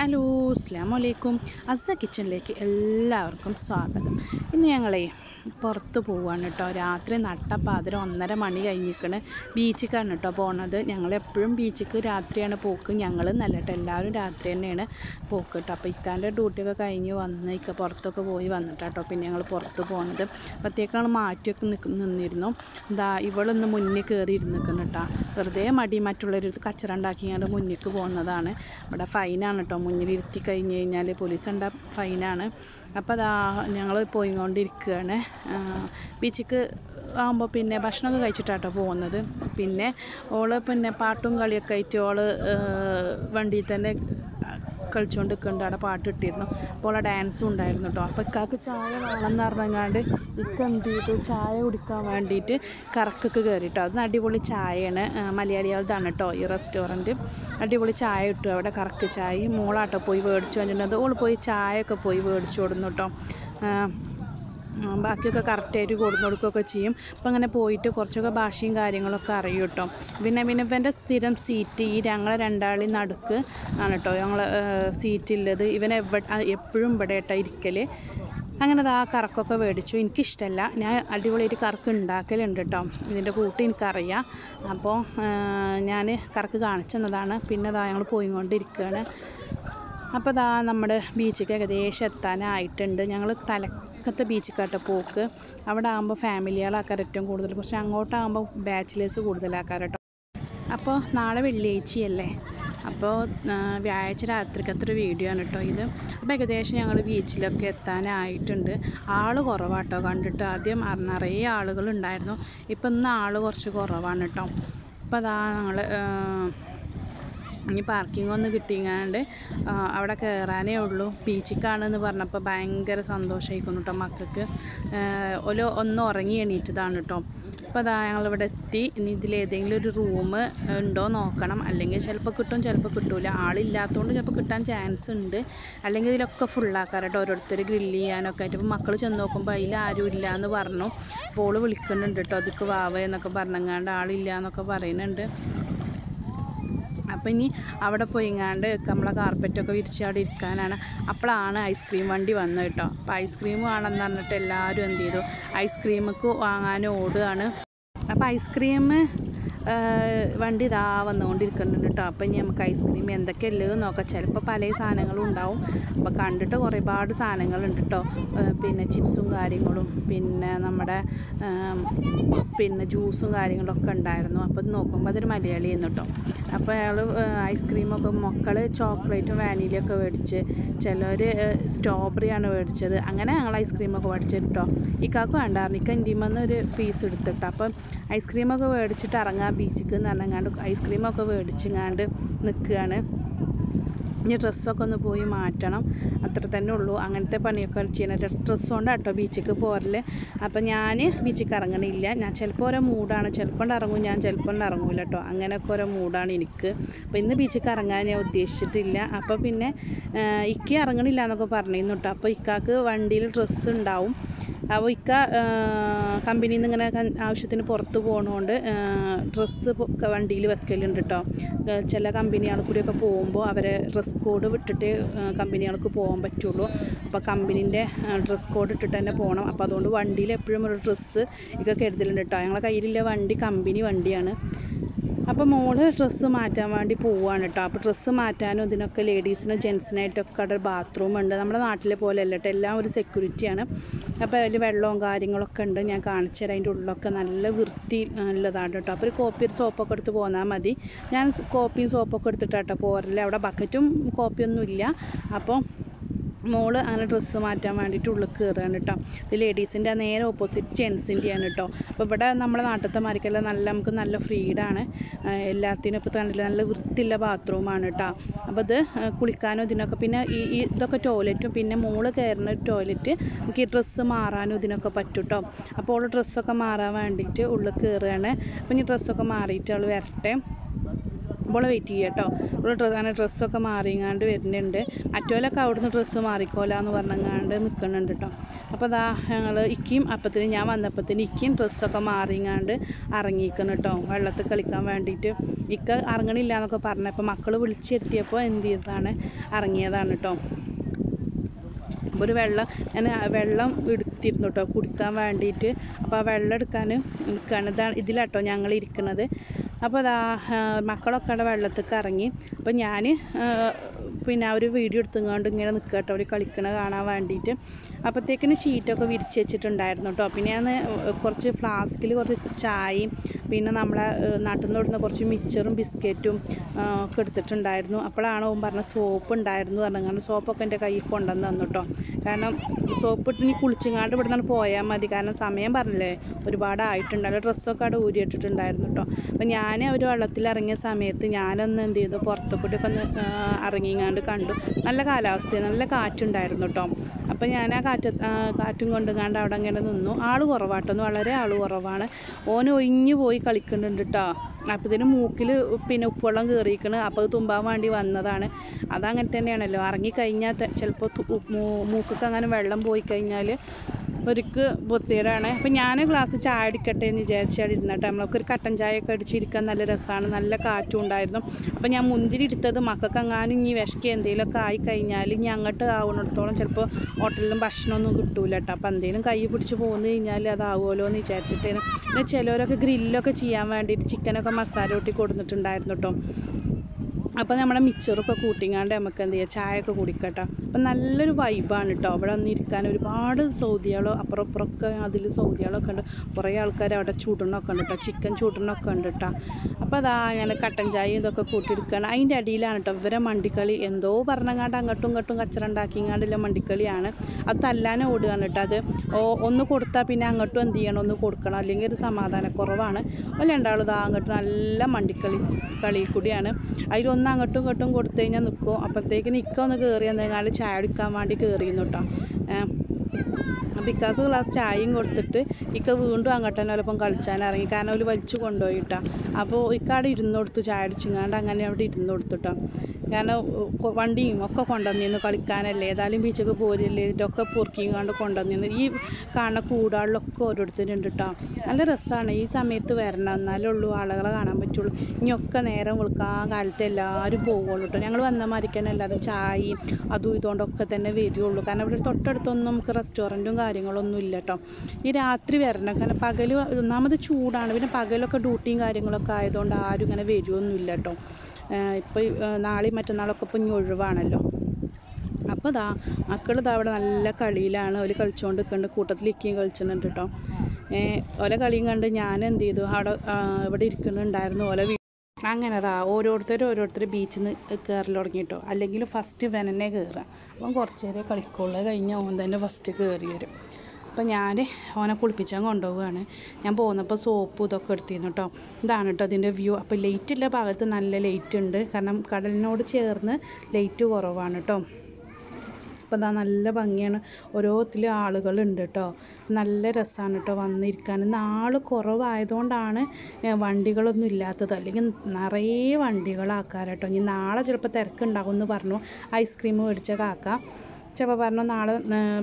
Hello അസ്സാം വലൈക്കും അസ കിച്ചണിലേക്ക് എല്ലാവർക്കും സ്വാഗതം. ഇന്ന് ഞങ്ങളെ പുറത്ത് പോവാണ് കേട്ടോ. രാത്രി നട്ടപ്പാതിര ഒന്നര മണി കഴിഞ്ഞിരിക്കണ്. ബീച്ചിക്കാണ് കേട്ടോ പോണത്. ഞങ്ങൾ എപ്പോഴും ബീച്ചിക്ക് രാത്രിയാണ് പോക്ക്. ഞങ്ങൾ നല്ല കേട്ടോ. എല്ലാവരും രാത്രി തന്നെയാണ് പോക്ക് കേട്ടോ. അപ്പോൾ ഇക്കാന്റെ ഡ്യൂട്ടിയൊക്കെ കഴിഞ്ഞ് വന്ന് ഇക്ക പുറത്തൊക്കെ പോയി വന്നിട്ടാട്ടോ പിന്നെ ഞങ്ങൾ പുറത്ത് പോകുന്നത് അപ്പോഴത്തേക്കാണ് മാറ്റിയൊക്കെ നിൽക്ക് നിന്നിരുന്നു. എന്താ ഇവളൊന്ന് മുന്നിൽ കയറി ഇരുന്നിക്കുന്നു കേട്ടോ. വെറുതെ മടി മറ്റുള്ളവർ കച്ചറ ഉണ്ടാക്കിയാണ്ട് മുന്നിലേക്ക് പോകുന്നതാണ് ഇവിടെ ഫൈനാണ് കേട്ടോ. മുന്നിൽ ഇരുത്തി കഴിഞ്ഞ് കഴിഞ്ഞാൽ പോലീസ് ഉണ്ട ഫൈനാണ് അപ്പോൾ അതാ ഞങ്ങൾ പോയിക്കൊണ്ടിരിക്കുകയാണ് ബീച്ചിക്ക് ആകുമ്പോൾ പിന്നെ ഭക്ഷണമൊക്കെ കഴിച്ചിട്ടാട്ടോ പോകുന്നത്. പിന്നെ ഓൾ പിന്നെ പാട്ടും കളിയൊക്കെ ആയിട്ട് ഓൾ വണ്ടിയിൽ തന്നെ കളിച്ചുകൊണ്ട് നിൽക്കുന്നുണ്ട് പാട്ട് ഇട്ടിരുന്നു അപ്പോൾ ഉള്ള ഡാൻസും ഉണ്ടായിരുന്നു കേട്ടോ. അപ്പോൾ ഇക്കാക്ക് ചായ വേണമെന്ന് പറഞ്ഞങ്ങാണ്ട് ഇക്ക എന്ത് ചെയ്തു? ചായ കുടിക്കാൻ വേണ്ടിയിട്ട് കറക്കൊക്കെ കയറി കേട്ടോ അത് അടിപൊളി ചായയാണ്. മലയാളികളുടെയാണ് കേട്ടോ ഈ റെസ്റ്റോറന്റ് അടിപൊളി ചായ കിട്ടും അവിടെ കറക്ക് ചായ മോളാട്ടോ പോയി മേടിച്ചു വന്നിട്ടുണ്ട് ഓൾ പോയി ചായയൊക്കെ പോയി മേടിച്ചു കൊടുന്നു കേട്ടോ. ബാക്കിയൊക്കെ കറക്റ്റായിട്ട് കൊടുന്നു കൊടുക്കുകയൊക്കെ ചെയ്യും. അപ്പം അങ്ങനെ പോയിട്ട് കുറച്ചൊക്കെ ഭാഷയും കാര്യങ്ങളൊക്കെ അറിയും കേട്ടോ പിന്നെ ഇവന്റെ സ്ഥിരം സീറ്റ് ഈ ഞങ്ങളെ രണ്ടാളി നടുക്ക് ആണ് കേട്ടോ ഞങ്ങൾ സീറ്റുള്ളത് എവിടെ എപ്പോഴും ഇവിടെ കേട്ടോ ഇരിക്കൽ അങ്ങനെ ആ കറക്കൊക്കെ മേടിച്ചു. എനിക്കിഷ്ടമല്ല ഞാൻ അടിപൊളിയായിട്ട് കറക്ക് ഉണ്ടാക്കലുണ്ട് കേട്ടോ ഇതിന്റെ കൂട്ട് എനിക്കറിയാം. അപ്പോൾ ഞാൻ കറക്ക് കാണിച്ചു തന്നതാണ്. പിന്നെ അതാ ഞങ്ങൾ പോയിക്കൊണ്ടിരിക്കുകയാണ് അപ്പോൾ ദാ നമ്മുടെ ബീച്ചിലേക്ക് ഏകദേശം എത്താനായിട്ടുണ്ട്. ഞങ്ങൾ തലക്കത്തെ ബീച്ചിക്കാട്ട പോക്ക്. അവിടെ ആകുമ്പോൾ ഫാമിലികളാക്കാർ ഏറ്റവും കൂടുതൽ. പക്ഷെ അങ്ങോട്ടാകുമ്പോൾ ബാച്ചിലേഴ്സ് കൂടുതലാക്കാർ കേട്ടോ. അപ്പോൾ നാളെ വെള്ളിയാഴ്ചയല്ലേ? അപ്പോൾ വ്യാഴാഴ്ച രാത്രിക്കത്തെ ഒരു വീഡിയോ ആണ് കേട്ടോ ഇത്. അപ്പോൾ ഏകദേശം ഞങ്ങൾ ബീച്ചിലൊക്കെ എത്താനായിട്ടുണ്ട്. ആൾ കുറവാട്ടോ കണ്ടിട്ട് ആദ്യം നിറയെ ആളുകളുണ്ടായിരുന്നു. ഇപ്പം ഇന്ന് ആൾ കുറച്ച് കുറവാണ് കേട്ടോ. അപ്പോൾ അതാ ഞങ്ങൾ ഇനി പാർക്കിംഗ് ഒന്ന് കിട്ടിങ്ങാണ്ട് അവിടെ കയറാനേ ഉള്ളൂ. ബീച്ചിക്കാണെന്ന് പറഞ്ഞപ്പോൾ ഭയങ്കര സന്തോഷമായിരിക്കുന്നു കേട്ടോ മക്കൾക്ക് ഒരു ഒന്ന് ഉറങ്ങി എണീറ്റതാണ് കേട്ടോ അപ്പോൾ അതാ ഞങ്ങളിവിടെ എത്തി. ഇനി ഇതിലേതെങ്കിലും ഒരു റൂം ഉണ്ടോ നോക്കണം. അല്ലെങ്കിൽ ചിലപ്പോൾ കിട്ടും ചിലപ്പോൾ കിട്ടില്ല ആളില്ലാത്തതുകൊണ്ട് ചിലപ്പോൾ കിട്ടാൻ ചാൻസ് ഉണ്ട്. അല്ലെങ്കിൽ ഇതിലൊക്കെ ഫുള്ളാക്കാറ് കേട്ടോ ഓരോരുത്തർ ഗ്രില്ല് ചെയ്യാനൊക്കെ ആയിട്ട്. ഇപ്പോൾ മക്കൾ ചെന്ന് നോക്കുമ്പോൾ അതിൽ ആരും ഇല്ല എന്ന് പറഞ്ഞു അപ്പോൾ വിളിക്കുന്നുണ്ട് കേട്ടോ അതിക്ക് വാവ എന്നൊക്കെ പറഞ്ഞങ്ങാണ്ട് ആളില്ല എന്നൊക്കെ പറയുന്നുണ്ട്. അപ്പം ഇനി അവിടെ പോയിങ്ങാണ്ട് നമ്മളെ കാർപ്പറ്റൊക്കെ വിരിച്ച് അവിടെ ഇരിക്കാനാണ്. അപ്പോഴാണ് ഐസ്ക്രീം വണ്ടി വന്നത് കേട്ടോ. അപ്പോൾ ഐസ്ക്രീം ആണെന്ന് പറഞ്ഞിട്ട് എല്ലാവരും എന്ത് ചെയ്തു? ഐസ്ക്രീമൊക്കെ വാങ്ങാൻ ഓടുകയാണ്. അപ്പോൾ ഐസ്ക്രീം വണ്ടി ഇതാ വന്നുകൊണ്ടിരിക്കുന്നുണ്ട് കേട്ടോ. അപ്പം ഇനി നമുക്ക് ഐസ്ക്രീം എന്തൊക്കെയല്ലേ നോക്കാം. ചിലപ്പോൾ പല സാധനങ്ങളും ഉണ്ടാവും. അപ്പോൾ കണ്ടിട്ട് ഒരുപാട് സാധനങ്ങളുണ്ട് കേട്ടോ. പിന്നെ ചിപ്സും കാര്യങ്ങളും പിന്നെ നമ്മുടെ പിന്നെ ജ്യൂസും കാര്യങ്ങളൊക്കെ ഉണ്ടായിരുന്നു. അപ്പോൾ നോക്കുമ്പോൾ അതൊരു മലയാളിയായിരുന്നു കേട്ടോ. അപ്പോൾ അയാൾ ഐസ്ക്രീമൊക്കെ മക്കൾ ചോക്ലേറ്റും വാനിലയൊക്കെ മേടിച്ച് ചിലർ സ്ട്രോബെറിയാണ് മേടിച്ചത്. അങ്ങനെ ഞങ്ങൾ ഐസ്ക്രീമൊക്കെ മേടിച്ചത് കേട്ടോ ഇക്കാക്ക് വേണ്ടായിരുന്നു. ഇക്ക ഇന്ത്യമെന്ന് ഒരു പീസ് എടുത്തിട്ട് അപ്പം ഐസ്ക്രീമൊക്കെ മേടിച്ചിട്ട് ഇറങ്ങാം ബീച്ചിക്ക് എന്ന് പറഞ്ഞങ്ങാണ്ട് ഐസ്ക്രീമൊക്കെ മേടിച്ചിങ്ങാണ്ട് നിൽക്കുകയാണ്. ഇനി ഡ്രസ്സൊക്കെ ഒന്ന് പോയി മാറ്റണം. അത്ര തന്നെ ഉള്ളൂ. അങ്ങനത്തെ പണിയൊക്കെ ചെയ്യണം ഡ്രസ്സ് കൊണ്ട് കേട്ടോ ബീച്ചിക്ക് പോരൽ അപ്പം ഞാൻ ബീച്ചിക്ക് ഇറങ്ങണില്ല ഞാൻ ചിലപ്പോൾ ഓരോ മൂഡാണ്. ചിലപ്പോൾ ഇറങ്ങും ഞാൻ ചിലപ്പോൾ ഇറങ്ങൂല കേട്ടോ അങ്ങനെയൊക്കെ ഓരോ മൂഡാണ് എനിക്ക്. അപ്പോൾ ഇന്ന് ബീച്ചിക്ക് ഇറങ്ങാൻ ഞാൻ ഉദ്ദേശിച്ചിട്ടില്ല. അപ്പോൾ പിന്നെ ഇക്ക ഇറങ്ങണില്ല എന്നൊക്കെ പറഞ്ഞിരുന്നു കേട്ടോ അപ്പോൾ ഇക്കാക്ക് വണ്ടിയിൽ ഡ്രസ്സ് ഉണ്ടാവും അപ്പോൾ ഇക്ക കമ്പനിയിൽ നിന്ന് ഇങ്ങനെ ആവശ്യത്തിന് പുറത്ത് പോകണോണ്ട് ഡ്രസ്സ് വണ്ടിയിൽ വെക്കലുണ്ട് കേട്ടോ ചില കമ്പനികൾ കൂടിയൊക്കെ പോകുമ്പോൾ അവരെ ഡ്രസ് കോഡ് വിട്ടിട്ട് കമ്പനികൾക്ക് പോകാൻ പറ്റുള്ളൂ. അപ്പോൾ കമ്പനീന്റെ ഡ്രസ് കോഡ് ഇട്ടിട്ട് തന്നെ പോകണം അപ്പോൾ അതുകൊണ്ട് വണ്ടിയിൽ എപ്പോഴും ഒരു ഡ്രസ്സ് ഇതൊക്കെ കരുതലുണ്ട് കേട്ടോ ഞങ്ങളെ കയ്യിലുള്ള വണ്ടി കമ്പനി വണ്ടിയാണ്. അപ്പോൾ മോൾ ഡ്രസ്സ് മാറ്റാൻ വേണ്ടി പോവുകയാണ് കേട്ടോ അപ്പോൾ ഡ്രസ്സ് മാറ്റാനും ഇതിനൊക്കെ ലേഡീസിനും ജെൻസിനായിട്ടൊക്കെ അവിടെ ബാത്റൂം ഉണ്ട് നമ്മുടെ നാട്ടിലെ പോലെ അല്ല കേട്ടോ എല്ലാം ഒരു സെക്യൂരിറ്റിയാണ് അപ്പോൾ അതിൽ വെള്ളവും കാര്യങ്ങളൊക്കെ ഉണ്ട്. ഞാൻ കാണിച്ചു തരാം അതിന്റെ ഉള്ളിലൊക്കെ നല്ല വൃത്തി ഉള്ളതാണ് കേട്ടോ. അപ്പോൾ ഒരു കോപ്പി ഒരു സോപ്പൊക്കെ എടുത്ത് പോന്നാൽ മതി. ഞാൻ കോപ്പിയും സോപ്പൊക്കെ എടുത്തിട്ടാട്ടോ പോരല്ലേ അവിടെ ബക്കറ്റും കോപ്പിയൊന്നും ഇല്ല അപ്പോൾ മോൾ അങ്ങനെ ഡ്രസ്സ് മാറ്റാൻ വേണ്ടിയിട്ട് ഉള്ളിൽ കയറുകയാണ് കേട്ടോ. ഇത് ലേഡീസിന്റെ നേരെ ഓപ്പോസിറ്റ് ജെൻസിന്റെയാണ് കേട്ടോ. അപ്പോൾ ഇവിടെ നമ്മുടെ നാട്ടിലത്തെ നല്ല നമുക്ക് നല്ല ഫ്രീഡാണ്. എല്ലാത്തിനും ഇപ്പോൾ കണ്ടില്ല നല്ല വൃത്തിയുള്ള ബാത്റൂമാണ് കേട്ടോ. അപ്പോൾ ഇത് കുളിക്കാനും ഇതിനൊക്കെ പിന്നെ ഈ ഇതൊക്കെ ടോയ്ലറ്റും പിന്നെ മോൾ കയറുന്ന ടോയ്ലറ്റ് നമുക്ക് ഈ ഡ്രസ്സ് മാറാനും ഇതിനൊക്കെ പറ്റും കേട്ടോ. അപ്പോൾ അവൾ ഡ്രസ്സൊക്കെ മാറാൻ വേണ്ടിയിട്ട് ഉള്ളിൽ കയറുകയാണ്. അപ്പോൾ ഇനി ഡ്രസ്സൊക്കെ മാറിയിട്ട് അവൾ വരട്ടെ. അപ്പോൾ വെയിറ്റ് ചെയ്യുക കേട്ടോ ഇവിടെ ഡ്രസ്സ് അങ്ങനെ ഡ്രസ്സൊക്കെ മാറിങ്ങാണ്ട് വരുന്നുണ്ട്. മറ്റോലൊക്കെ അവിടുന്ന് ഡ്രസ്സ് മാറിക്കോല എന്ന് പറഞ്ഞങ്ങാണ്ട് നിൽക്കുന്നുണ്ട് കേട്ടോ അപ്പോൾ അതാ ഞങ്ങൾ ഇക്കിയും അപ്പത്തിന് ഞാൻ വന്നപ്പത്തിന് ഇക്കിയും ഡ്രസ്സൊക്കെ മാറിങ്ങാണ്ട് ഇറങ്ങിക്കണം കേട്ടോ വെള്ളത്തിൽ കളിക്കാൻ വേണ്ടിയിട്ട്. ഇക്ക ഇറങ്ങണില്ല എന്നൊക്കെ പറഞ്ഞപ്പോൾ മക്കൾ വിളിച്ചെത്തിയപ്പോൾ എന്ത് ചെയ്തതാണ്? ഇറങ്ങിയതാണ് കേട്ടോ അപ്പോൾ ഒരു വെള്ളം ഞാൻ വെള്ളം എടുത്തിരുന്നു കേട്ടോ കുടിക്കാൻ വേണ്ടിയിട്ട്. അപ്പോൾ ആ വെള്ളം എടുക്കാൻ നിൽക്കുകയാണ് ഇതാണ് ഇതിലാട്ടോ ഞങ്ങൾ ഇരിക്കുന്നത് അപ്പോൾ അതാ മക്കളൊക്കെ അവിടെ വെള്ളത്തേക്ക് ഇറങ്ങി. അപ്പോൾ ഞാൻ പിന്നെ അവർ വീഡിയോ എടുത്തുകൊണ്ട് ഇങ്ങനെ നിൽക്കുക കേട്ടോ. അവർ കളിക്കണ കാണാൻ വേണ്ടിയിട്ട് അപ്പോഴത്തേക്കിന് ഷീറ്റൊക്കെ വിരിച്ച് വെച്ചിട്ടുണ്ടായിരുന്നു കേട്ടോ. പിന്നെ ഞാൻ കുറച്ച് ഫ്ലാസ്കിൽ കുറച്ച് ചായയും പിന്നെ നമ്മളെ നാട്ടിൽ നിന്ന് കൊടുക്കുന്ന കുറച്ച് മിച്ചറും ബിസ്ക്കറ്റും ഒക്കെ എടുത്തിട്ടുണ്ടായിരുന്നു. അപ്പോഴാണ് ഓൻ പറഞ്ഞ സോപ്പ് ഉണ്ടായിരുന്നു പറഞ്ഞു കാരണം സോപ്പൊക്കെ എന്റെ കയ്യിൽ കൊണ്ടുവന്ന് തന്നു കേട്ടോ. കാരണം സോപ്പ് ഇട്ട് ഇനി കുളിച്ചുങ്ങാണ്ട് ഇവിടെ നിന്ന് പോയാൽ മതി. കാരണം സമയം പറഞ്ഞില്ലേ ഒരുപാട് ആയിട്ടുണ്ടല്ലോ ഡ്രസ്സൊക്കെ അവിടെ ഊരിയിട്ടിട്ടുണ്ടായിരുന്നു കേട്ടോ. അപ്പോൾ ഞാൻ അവർ വെള്ളത്തിൽ ഇറങ്ങിയ സമയത്ത് ഞാനൊന്ന് എന്ത് ചെയ്തു പുറത്തുകൂടിയൊക്കെ ഒന്ന് ആ, ഇറങ്ങിങ്ങാണ്ട് കണ്ടു. നല്ല കാലാവസ്ഥ നല്ല കാറ്റുണ്ടായിരുന്നു കേട്ടോ അപ്പോൾ ഞാൻ ആ കാറ്റ് കാറ്റും കാറ്റും കൊണ്ടുങ്ങാണ്ട് അവിടെ അങ്ങനെ നിന്നു. ആൾ കുറവാട്ടൊന്നും വളരെ ആൾ കുറവാണ്. ഓൻ ഒഴിഞ്ഞു പോയി കളിക്കുന്നുണ്ട് കേട്ടോ അപ്പത്തിന് മൂക്കിൽ പിന്നെ ഉപ്പുവെള്ളം കയറിയിരിക്കണ് അപ്പോൾ അത് തുമ്പാൻ വേണ്ടി വന്നതാണ്. അതങ്ങനെ തന്നെയാണല്ലോ. ഇറങ്ങിക്കഴിഞ്ഞാൽ ചിലപ്പോൾ മൂക്കൊക്കെ അങ്ങനെ വെള്ളം പോയി കഴിഞ്ഞാൽ ഒരിക്ക് ബുദ്ധിയുടെയാണ് അപ്പം ഞാൻ ഗ്ലാസ് ചായ അടിക്കട്ടെ എന്ന് വിചാരിച്ചാൽ ഇരുന്നിട്ട് നമ്മളൊക്കെ ഒരു കട്ടൻ ചായ ഒക്കെ അടിച്ചിരിക്കാൻ നല്ല രസമാണ് നല്ല കാറ്റും ഉണ്ടായിരുന്നു. അപ്പം ഞാൻ മുന്തിരി എടുത്തത് മക്കൾക്ക് അങ്ങാനും ഇനി വിഷക്ക് എന്തെങ്കിലുമൊക്കെ ആയി കഴിഞ്ഞാൽ ഇനി അങ്ങോട്ട് ആവുന്നിടത്തോളം ചിലപ്പോൾ ഹോട്ടലിലും ഭക്ഷണമൊന്നും കിട്ടൂല കേട്ടോ അപ്പം എന്തെങ്കിലും കൈ പിടിച്ച് പോകുന്നു കഴിഞ്ഞാൽ അതാവുമല്ലോ എന്ന് വിചാരിച്ചിട്ടേനും. പിന്നെ ചിലവരൊക്കെ ഗ്രില്ലൊക്കെ ചെയ്യാൻ വേണ്ടിയിട്ട് ചിക്കനൊക്കെ മസാല കൂട്ടി കൊടുത്തിട്ടുണ്ടായിരുന്നു കേട്ടോ അപ്പോൾ നമ്മുടെ മിച്ചറൊക്കെ കൂട്ടിങ്ങാണ്ട് നമുക്ക് എന്ത് ചെയ്യുക ചായയൊക്കെ കുടിക്കട്ടോ. അപ്പം നല്ലൊരു വൈബാണ് കേട്ടോ അവിടെ വന്ന് ഇരിക്കാൻ ഒരുപാട് സൗദികളോ അപ്പുറം ഇപ്പുറമൊക്കെ അതിൽ സൗദികളൊക്കെ ഉണ്ട്. കുറേ ആൾക്കാർ അവിടെ ചൂടണമൊക്കെ ഉണ്ട് കേട്ടോ ചിക്കൻ ചൂടണമൊക്കെ ഉണ്ട് കേട്ടോ അപ്പോൾ അതാ ഞാൻ കട്ടൻ ചായ ഇതൊക്കെ കൂട്ടിയെടുക്കുകയാണ് അതിന്റെ അടിയിലാണ് കേട്ടോ ഇവരെ മണ്ടിക്കളി എന്തോ പറഞ്ഞങ്ങാണ്ട് അങ്ങോട്ടും ഇങ്ങോട്ടും കച്ചറ ഉണ്ടാക്കിങ്ങാണ്ടുള്ള മണ്ടിക്കളിയാണ്. അത് തല്ലാനെ ഓടുകയാണ് കേട്ടോ അത് ഒന്ന് കൊടുത്താൽ പിന്നെ അങ്ങോട്ടും എന്ത് ചെയ്യണം? ഒന്ന് കൊടുക്കണം. അല്ലെങ്കിൽ ഒരു സമാധാനക്കുറവാണ്. അല്ല രണ്ടാളും ഇതാ അങ്ങോട്ട് നല്ല മണ്ടിക്കളി കളി കൂടിയാണ്. അതിലൊന്ന് അങ്ങോട്ടും ഇങ്ങോട്ടും കൊടുത്തു കഴിഞ്ഞാൽ നിൽക്കും. അപ്പോഴത്തേക്ക് ഇക്ക ഒന്ന് കയറി എന്തെങ്കിലും ചായ എടുക്കാൻ വേണ്ടി കയറിയിരുന്നു കേട്ടോ. അപ്പോൾ ഇക്കാക്ക് ഗ്ലാസ് ചായയും കൊടുത്തിട്ട് ഇക്ക വീണ്ടും അങ്ങോട്ട് തന്നെ വല്ലപ്പം കളിച്ചാൻ ഇറങ്ങി. കാരണം അവർ വലിച്ചു കൊണ്ടുപോയിട്ടാ അപ്പോൾ ഇക്കാടെ ഇരുന്ന് കൊടുത്തു ചായ അടിച്ചിങ്ങാണ്ട് അങ്ങനെ അവിടെ ഇരുന്ന് കൊടുത്തുട്ടോ കാരണം വണ്ടിയും ഒക്കെ കൊണ്ടുവന്നിരുന്നു കളിക്കാനല്ലേ. ഏതായാലും ബീച്ചൊക്കെ പോരില്ലേ. ഇതൊക്കെ പൊറുക്കിയും കൊണ്ട് കൊണ്ടുവന്നിരുന്നു. ഈ കാണുന്ന കൂടാളിലൊക്കെ ഓരോരുത്തരുണ്ട് കേട്ടോ നല്ല രസമാണ് ഈ സമയത്ത് വരണം. എന്നാലേ ഉള്ളൂ. ആളുകളെ കാണാൻ പറ്റുള്ളൂ. ഇനിയൊക്കെ നേരം വിളിക്കാൻ കാലത്ത് എല്ലാവരും പോകുള്ളൂ കേട്ടോ ഞങ്ങൾ വന്ന മാതിരിക്ക് തന്നെ എല്ലാവരും ചായയും അതും ഇതുകൊണ്ടൊക്കെ തന്നെ വരികയുള്ളൂ കാരണം ഇവിടെ തൊട്ടടുത്തൊന്നും നമുക്ക് റെസ്റ്റോറന്റും കാര്യങ്ങളൊന്നും ഇല്ല കേട്ടോ ഈ രാത്രി വരണം. കാരണം പകൽ ഒന്നാമത് ചൂടാണ്. പിന്നെ പകലൊക്കെ ഡ്യൂട്ടിയും കാര്യങ്ങളൊക്കെ ആയതുകൊണ്ട് ആരും ഇങ്ങനെ വരുമൊന്നുമില്ല കേട്ടോ ഇപ്പോൾ നാളെയും മറ്റന്നാളൊക്കെ ഇപ്പം ഇനി ഒഴിവാണല്ലോ. അപ്പോൾ ഇതാ മക്കൾ ഇതാ അവിടെ നല്ല കളിയിലാണ്. അവർ കളിച്ചുകൊണ്ട് നിൽക്കുന്നുണ്ട് കൂട്ടത്തിൽ ഇരിക്കുകയും കളിച്ചിട്ടുണ്ട് കേട്ടോ ഓല കളിയും കണ്ട് ഞാൻ എന്ത് ചെയ്തു? അവിടെ ഇവിടെ ഇരിക്കുന്നുണ്ടായിരുന്നു ഓലെ അങ്ങനെ അതാ ഓരോരുത്തർ ഓരോരുത്തർ ബീച്ചിൽ നിന്ന് കയറൽ തുടങ്ങി കേട്ടോ അല്ലെങ്കിൽ ഫസ്റ്റ് വെനന്നെ കയറുക അപ്പം കുറച്ച് നേരം കളിക്കുള്ളൂ. കഴിഞ്ഞ് ഓൻ തന്നെ ഫസ്റ്റ് കയറി വരും. അപ്പം ഞാൻ ഓനെ കുളിപ്പിച്ചാൻ കൊണ്ടുപോവുകയാണ്. ഞാൻ പോകുന്നപ്പോൾ സോപ്പ് ഇതൊക്കെ എടുത്തിരുന്നു കേട്ടോ. ഇതാണ് കേട്ടോ അതിന്റെ വ്യൂ. അപ്പോൾ ലൈറ്റ് ഉള്ള ഭാഗത്ത് നല്ല ലൈറ്റ് ഉണ്ട്. കാരണം കടലിനോട് ചേർന്ന് ലൈറ്റ് കുറവാണ് കേട്ടോ. അപ്പോൾ ഇതാ നല്ല ഭംഗിയാണ്. ഓരോത്തിലും ആളുകളുണ്ട് കേട്ടോ. നല്ല രസമാണ് കേട്ടോ വന്നിരിക്കാൻ. ഇന്ന് ആൾ കുറവായതുകൊണ്ടാണ് വണ്ടികളൊന്നും ഇല്ലാത്തത്. അല്ലെങ്കിൽ നിറയെ വണ്ടികളാക്കാറ് കേട്ടോ. ഇനി നാളെ ചിലപ്പോൾ തിരക്കുണ്ടാവും എന്ന് പറഞ്ഞു. ഐസ്ക്രീം മേടിച്ച കാക്ക. ചിലപ്പോൾ പറഞ്ഞു നാളെ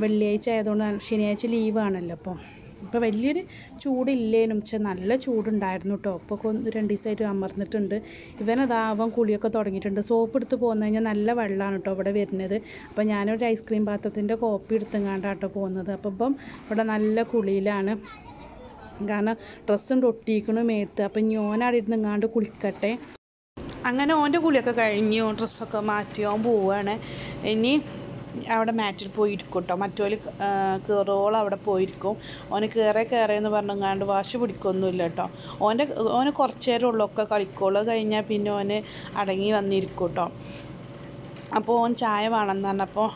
വെള്ളിയാഴ്ച ആയതുകൊണ്ട് ശനിയാഴ്ച ലീവാണല്ലോ അപ്പോൾ ഇപ്പോൾ വലിയൊരു ചൂടില്ലേനും പക്ഷെ നല്ല ചൂടുണ്ടായിരുന്നു കേട്ടോ ഇപ്പോൾ ഒന്ന് രണ്ട് ദിവസമായിട്ട് അമർന്നിട്ടുണ്ട്. ഇവനതാ അവൻ കുളിയൊക്കെ തുടങ്ങിയിട്ടുണ്ട്. സോപ്പ് എടുത്ത് പോന്നു കഴിഞ്ഞാൽ നല്ല വെള്ളമാണ് കേട്ടോ ഇവിടെ വരുന്നത്. അപ്പോൾ ഞാനൊരു ഐസ്ക്രീം പാത്രത്തിന്റെ കോപ്പി എടുത്തെങ്ങാണ്ടാട്ടോ പോകുന്നത് അപ്പോൾ ഇപ്പം ഇവിടെ നല്ല കുളിയിലാണ്. കാരണം ഡ്രസ്സും ഒട്ടിയിരിക്കണു മേത്ത്. അപ്പം ഇനി ഓനാടി ഇങ്ങാണ്ട് കുളിക്കട്ടെ. അങ്ങനെ ഓന്റെ കുളിയൊക്കെ കഴിഞ്ഞു. ഡ്രസ്സൊക്കെ മാറ്റി. ഓൻ പോവുകയാണ് ഇനി അവിടെ മാറ്റിൽ പോയിരിക്കും കേട്ടോ മറ്റോൽ കയറോളം അവിടെ പോയിരിക്കും. ഓന് കയറേ കയറേന്ന് പറഞ്ഞങ്ങാണ്ട് വാശി പിടിക്കൊന്നുമില്ല കേട്ടോ ഓന്റെ ഓന് കുറച്ച് നേരം ഉള്ളൊക്കെ കളിക്കോൾ. കഴിഞ്ഞാൽ പിന്നെ ഓന് അടങ്ങി വന്നിരിക്കും കേട്ടോ അപ്പോൾ ഓൻ ചായ വേണമെന്ന് പറഞ്ഞപ്പോൾ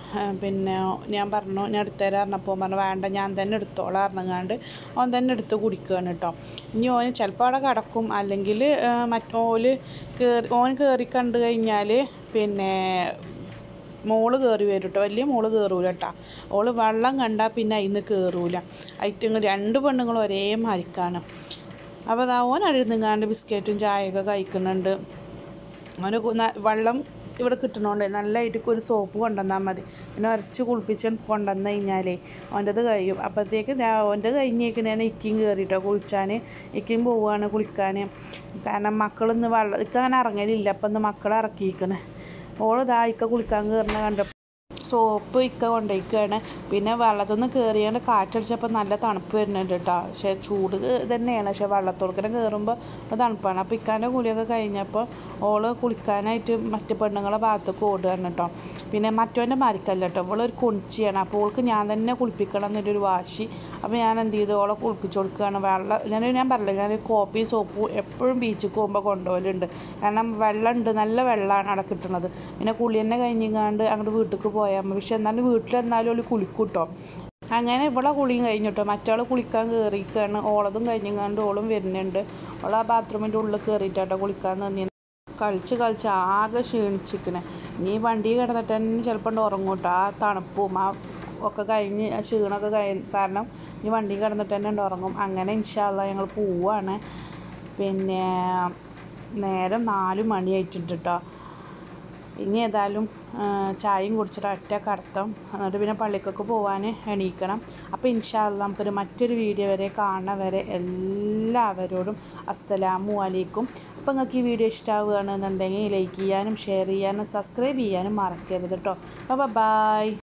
പിന്നെ ഞാൻ പറഞ്ഞു ഞാൻ എടുത്തുതരാം പറഞ്ഞപ്പോൾ പറഞ്ഞു വേണ്ട ഞാൻ തന്നെ എടുത്തോളാം പറഞ്ഞങ്ങാണ്ട് ഓൻ തന്നെ എടുത്ത് കുടിക്കുകയാണ് കേട്ടോ ഇനി ഓന് ചിലപ്പോൾ അവിടെ കിടക്കും. അല്ലെങ്കിൽ മറ്റോൽ കയറി ഓൻ കയറി കണ്ടു കഴിഞ്ഞാൽ പിന്നെ മോൾ കയറി വരും കേട്ടോ വലിയ മോൾ കയറൂല കേട്ടോ ഓൾ വെള്ളം കണ്ടാൽ പിന്നെ അതിന്ന് കയറൂല ഐറ്റങ്ങൾ രണ്ട് പെണ്ണുങ്ങളും ഒരേ മരിക്കാണ്. അപ്പോൾ അതാ ഓൻ അഴുതുങ്ങാണ്ട് ബിസ്ക്കറ്റും ചായയൊക്കെ കഴിക്കുന്നുണ്ട്. അവന് വെള്ളം ഇവിടെ കിട്ടണോണ്ട് നല്ലതായിട്ട് ഒരു സോപ്പ് കൊണ്ടുവന്നാൽ മതി. പിന്നെ ഉരച്ച് കുളിപ്പിച്ച് കൊണ്ടുവന്ന് കഴിഞ്ഞാലേ അവന്റെത് കഴിയും. അപ്പോഴത്തേക്ക് അവന്റെ കഴിഞ്ഞേക്ക് ഞാൻ ഇക്കും കയറിയിട്ടോ കുളിച്ചാൻ ഇക്കിയും പോവുകയാണ് കുളിക്കാൻ കാരണം മക്കളൊന്ന് വെള്ളം ഇക്കങ്ങനെ ഇറങ്ങലില്ല അപ്പം ഒന്ന് മക്കളെ ഇറക്കിയിരിക്കണേ ഓൾ ഇതാ ഇക്ക കുളിക്കാൻ കയറുന്ന കണ്ടപ്പോൾ സോപ്പ് ഇക്ക കൊണ്ടിരിക്കുകയാണ് പിന്നെ വെള്ളത്തിൽ നിന്ന് കയറിയാണ്ട് കാറ്റടിച്ചപ്പോൾ നല്ല തണുപ്പ് വരുന്നുണ്ട് കേട്ടോ പക്ഷേ ചൂട് തന്നെയാണ് പക്ഷേ വെള്ളത്തോടുക്കനെ കയറുമ്പോൾ തണുപ്പാണ്. അപ്പോൾ ഇക്കാന്റെ കുളിയൊക്കെ കഴിഞ്ഞപ്പോൾ ഓൾ കുളിക്കാനായിട്ട് മറ്റു പെണ്ണുങ്ങളെ ഭാഗത്തേക്ക് ഓടുകയാണ് കേട്ടോ പിന്നെ മറ്റവന്റെ മരിക്കല്ല കേട്ടോ ഇവളൊരു കുണിച്ചിയാണ്. അപ്പോൾ ഓൾക്ക് ഞാൻ തന്നെ കുളിപ്പിക്കണം എന്നൊരു വാശി. അപ്പോൾ ഞാൻ എന്ത് ചെയ്തു? ഓളെ കുളിപ്പിച്ച് കൊടുക്കുകയാണ് വെള്ളം ഞാൻ ഞാൻ പറഞ്ഞില്ല ഞാൻ കോപ്പിയും സോപ്പും എപ്പോഴും ബീച്ചിൽ പോകുമ്പോൾ കൊണ്ടുപോകലുണ്ട് കാരണം വെള്ളമുണ്ട് നല്ല വെള്ളമാണ് അവിടെ കിട്ടുന്നത് പിന്നെ കുളി തന്നെ കഴിഞ്ഞിങ്ങാണ്ട് അങ്ങോട്ട് വീട്ടിലേക്ക് പോയാൽ മതി പക്ഷെ എന്നാലും വീട്ടിൽ എന്നാലും ഒരു കുളിക്കൂട്ടോ. അങ്ങനെ ഇവിടെ കുളിയും കഴിഞ്ഞിട്ടോ. മറ്റാൾ കുളിക്കാൻ കയറിയിരിക്കുകയാണ് ഓളതും കഴിഞ്ഞങ്ങാണ്ട് ഓളും വരുന്നുണ്ട്. ഓള ആ ബാത്റൂമിന്റെ ഉള്ളിൽ കയറിയിട്ടാട്ടോ കുളിക്കാൻ തന്നെ കളിച്ച് കളിച്ച് ആകെ ക്ഷീണിച്ചിരിക്കണേ. നീ വണ്ടി കിടന്നിട്ട് തന്നെ ചിലപ്പോൾ ഉറങ്ങും കേട്ടോ ആ തണുപ്പും ആ ഒക്കെ കഴിഞ്ഞ് ആ ക്ഷീണമൊക്കെ കഴിഞ്ഞ് കാരണം നീ വണ്ടി കിടന്നിട്ട് തന്നെ ഉറങ്ങും. അങ്ങനെ ഇൻഷാല്ല ഞങ്ങൾ പോവാണ്. പിന്നെ നേരം നാല് മണിയായിട്ടുണ്ട് കേട്ടോ ഇനി ഏതായാലും ചായയും കുടിച്ചിട്ട് ഒറ്റ കടത്തം എന്നിട്ട് പിന്നെ പള്ളിക്കൊക്കെ പോകാൻ എണീക്കണം. അപ്പോൾ ഇൻഷാല്ല നമുക്കൊരു മറ്റൊരു വീഡിയോ വരെ കാണുന്ന വരെ എല്ലാവരോടും അസ്സലാമു അലൈക്കും. അപ്പോൾ നിങ്ങൾക്ക് ഈ വീഡിയോ ഇഷ്ടമാവുകയാണെന്നുണ്ടെങ്കിൽ ലൈക്ക് ചെയ്യാനും ഷെയർ ചെയ്യാനും സബ്സ്ക്രൈബ് ചെയ്യാനും മറക്കരുത് കേട്ടോ. അപ്പോൾ ബൈ.